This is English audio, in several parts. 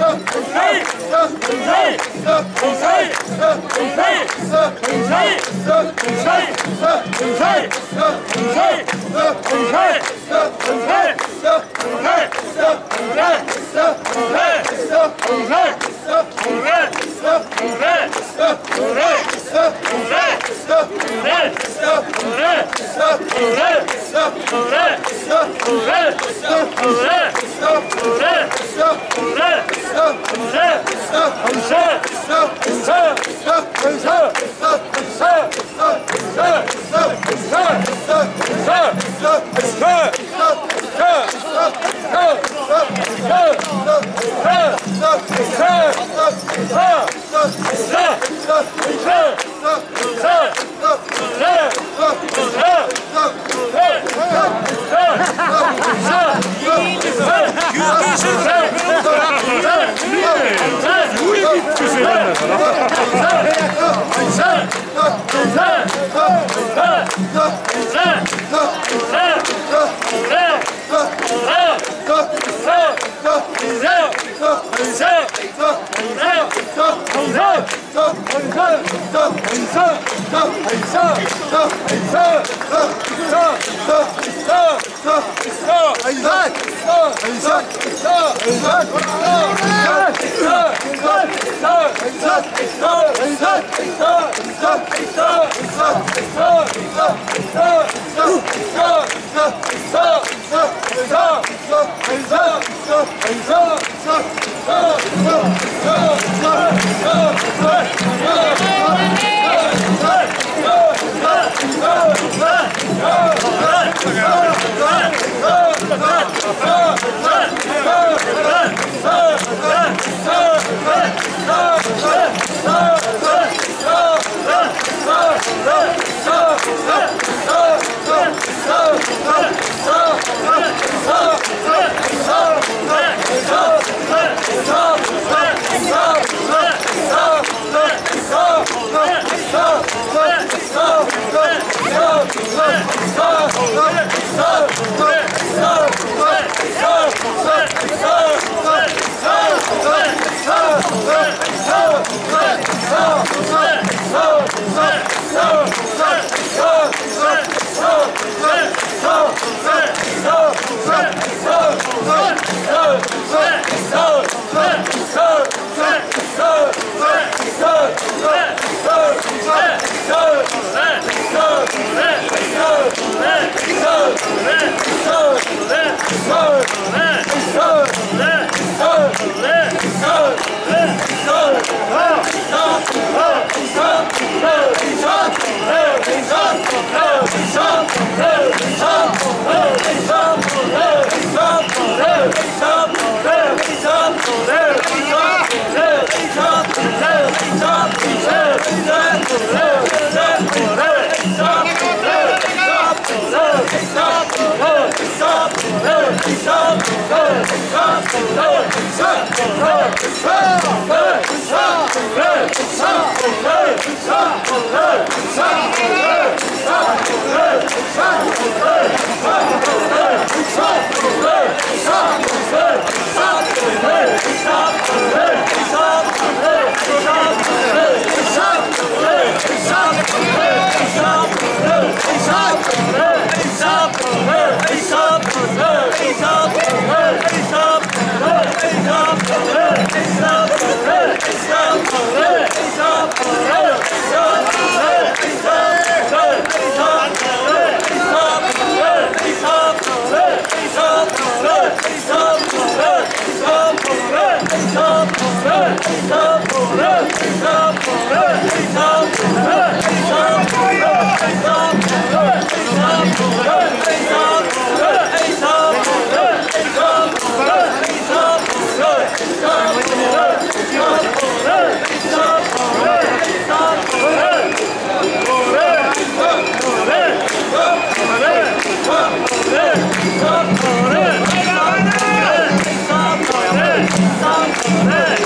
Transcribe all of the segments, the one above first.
Hey! Hey! Hey! 서 Run! Run! Let's go! Hey! Sağ Hesap Hey!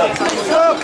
Stop!